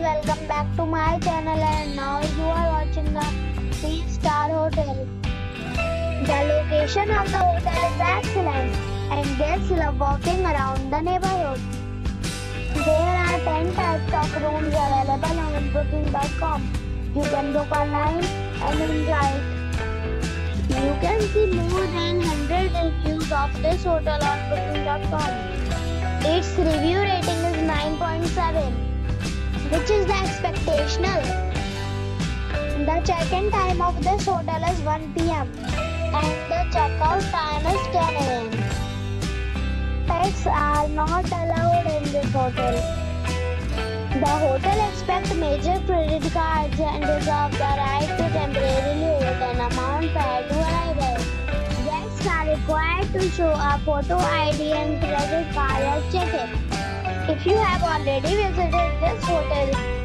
welcome back to my channel and now you are watching the 3 star hotel. The location of the hotel is excellent and guests love walking around the neighborhood. There are 10 types of rooms available on booking.com. You can book online and enjoy it. You can see more than 100 reviews of this hotel on booking.com. Its review rating is the. The check-in time of this hotel is 1 p.m. and the check-out time is 10 a.m. Pets are not allowed in this hotel. The hotel accepts major credit cards and reserves the right to temporarily hold an amount prior to arrival. Guests are required to show a photo ID and credit card at check-in. If you have already visited this hotel,